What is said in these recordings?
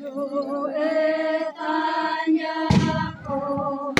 O etanya eh, ko. Oh.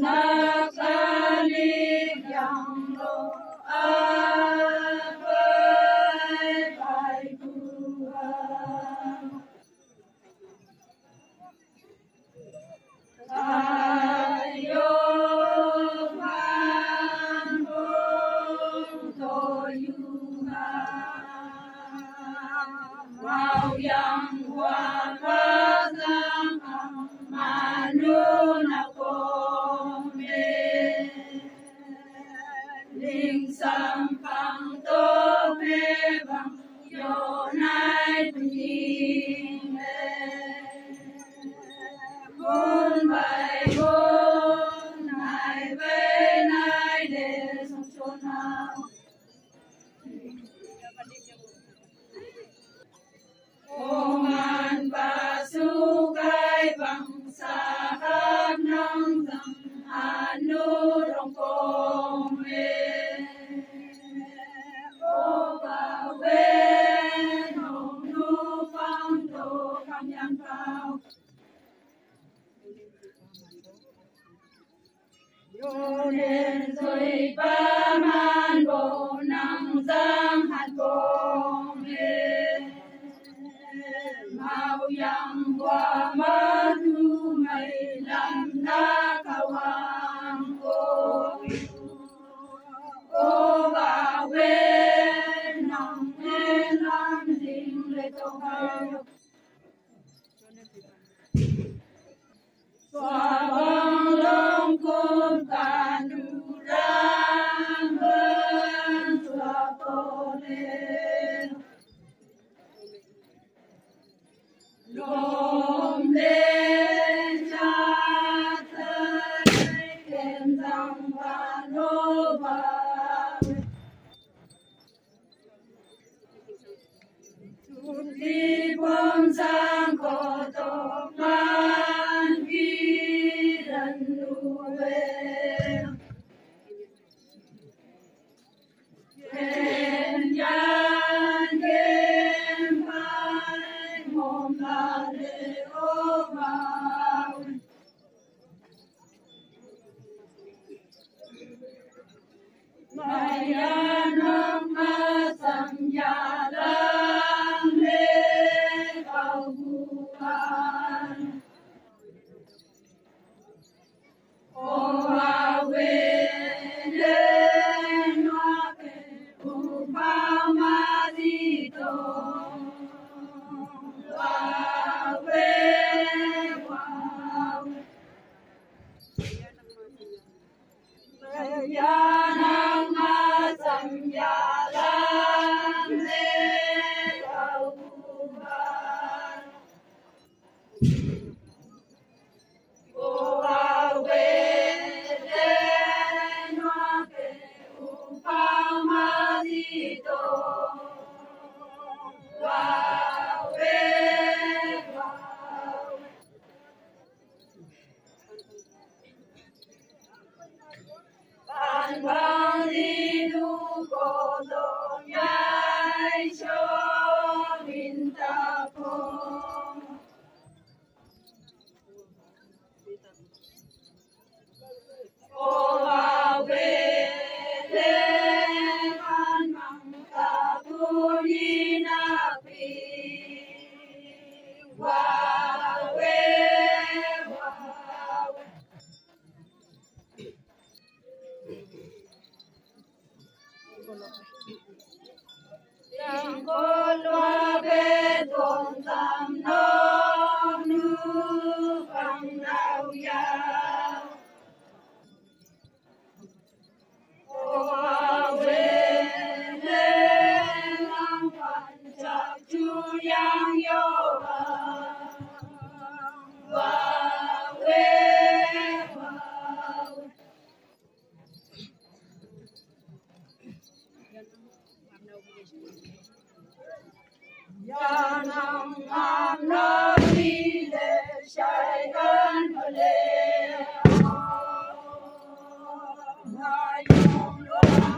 yalam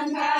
Sangha.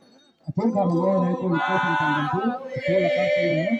Apa kamu orang itu kau tentang itu, kau lakukan